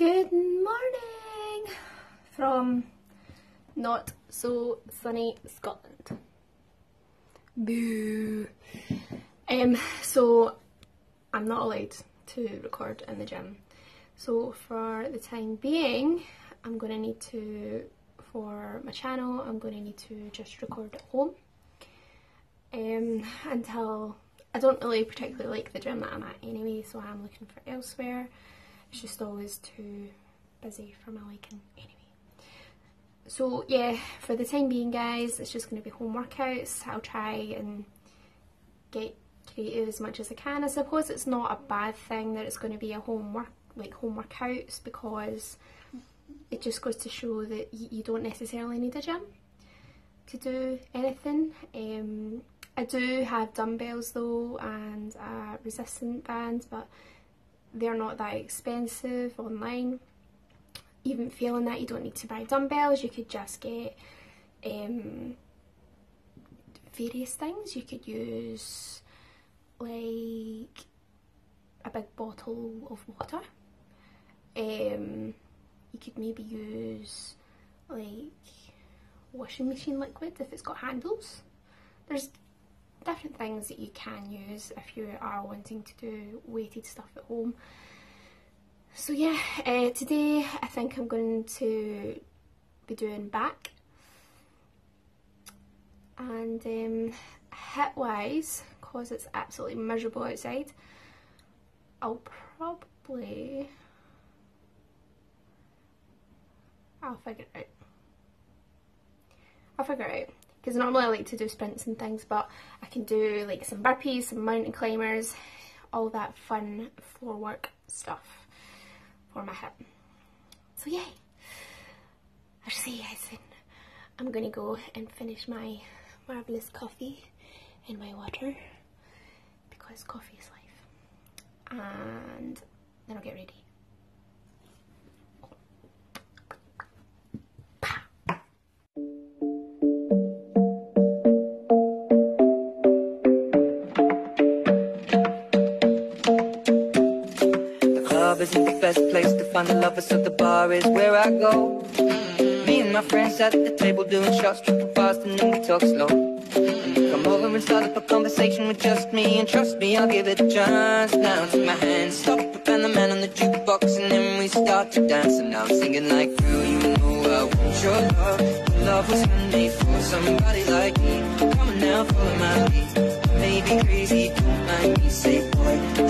Good morning from not so sunny Scotland. Boo. Um, so I'm not allowed to record in the gym. So for the time being, I'm going to need to, for my channel, I'm going to need to just record at home. Um, until, I don't really particularly like the gym that I'm at anyway, so I'm looking for elsewhere. It's just always too busy for my liking anyway. So yeah, for the time being guys, it's just going to be home workouts. I'll try and get creative as much as I can. I suppose it's not a bad thing that it's going to be a home work like home workouts because it just goes to show that you don't necessarily need a gym to do anything. Um, I do have dumbbells though and a resistant band but they're not that expensive online. Even feeling that you don't need to buy dumbbells, you could just get um, various things. You could use like a big bottle of water. Um, you could maybe use like washing machine liquid if it's got handles. There's different things that you can use if you are wanting to do weighted stuff at home. So yeah, uh, today I think I'm going to be doing back and um, HIIT wise, because it's absolutely miserable outside, I'll probably, I'll figure it out. I'll figure it out because normally I like to do sprints and things but I can do like some burpees, some mountain climbers, all that fun floor work stuff for my HIIT. So yay! I'll see you guys soon. I'm gonna go and finish my marvellous coffee and my water because coffee is life and then I'll get ready. Isn't the best place to find the lovers, so the bar is where I go. Me and my friends at the table doing shots, tripping fast, and then we talk slow. Come over and start up a conversation with just me, and trust me, I'll give it a chance. Now take my hand, stop, and the man on the jukebox, and then we start to dance. And now I'm singing like, girl, you know I want your love. Your love was handmade for somebody like me. Come on now, follow my lead. Maybe crazy, don't mind me, say, boy,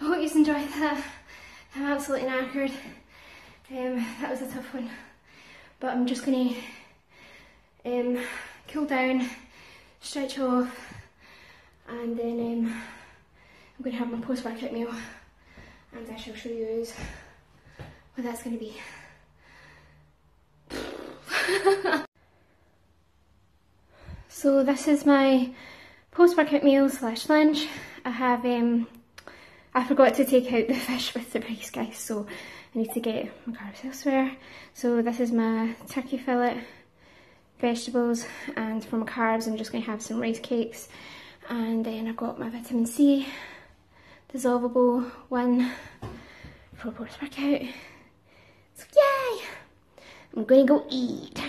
I hope you enjoyed that. I'm absolutely knackered. Um, that was a tough one. But I'm just gonna um, cool down, stretch off, and then um, I'm gonna have my post-workout meal and I shall show you what that's gonna be. so this is my post-workout meal slash lunch. I have um, I forgot to take out the fish with the rice guys, so I need to get my carbs elsewhere. So this is my turkey fillet, vegetables, and for my carbs I'm just going to have some rice cakes. And then I've got my vitamin C, dissolvable one for post-workout. So yay! I'm gonna go eat.